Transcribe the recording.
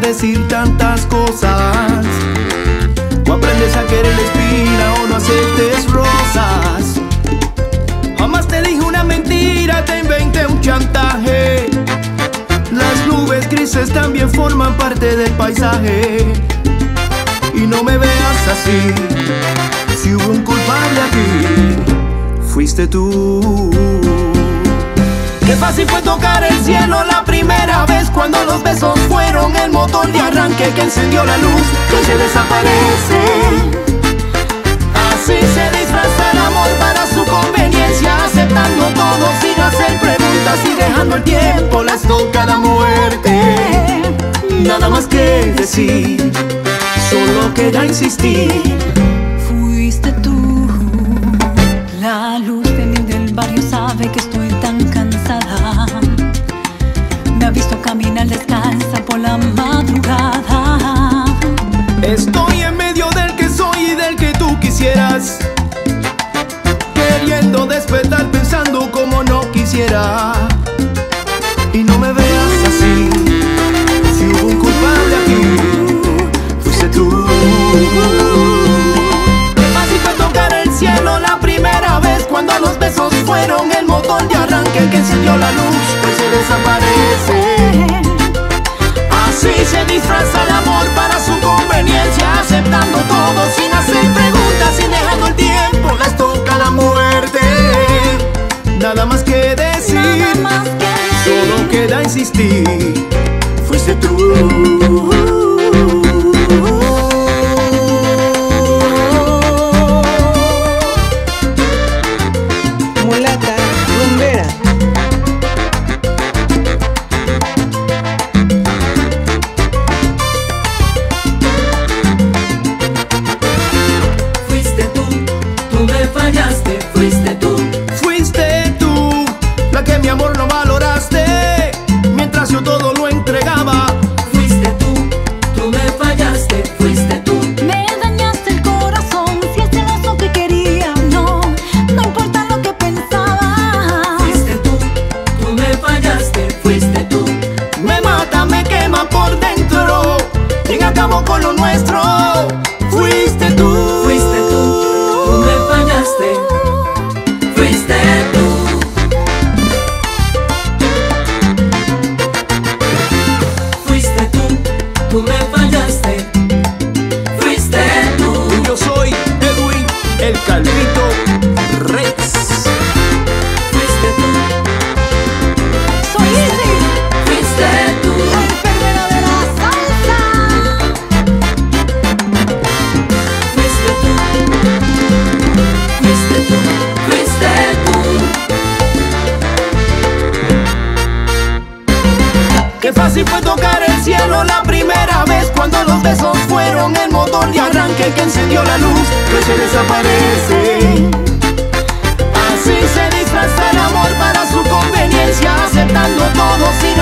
decir tantas cosas. O aprendes a querer la o no aceptes rosas. Jamás te dije una mentira, te inventé un chantaje. Las nubes grises también forman parte del paisaje. Y no me veas así. Si hubo un culpable aquí, fuiste tú. Qué fácil fue tocar el cielo la primera vez cuando los besos fueron el motor de arranque que encendió la luz que se desaparece. Así se disfraza el amor para su conveniencia, aceptando todo sin hacer preguntas y dejando el tiempo la estoca la muerte. Nada más que decir, solo queda insistir. Fuiste tú, la luz de mi del barrio sabe que estoy Y no me veas así. Si hubo un culpable aquí, fuiste tú. Qué fue tocar el cielo la primera vez cuando los besos fueron el motor de arranque que encendió la luz que se desaparece. Fuiste fácil fue tocar el cielo la primera vez cuando los besos fueron el motor de arranque que encendió la luz que se desaparece. Así se disfraza el amor para su conveniencia, aceptando todo sin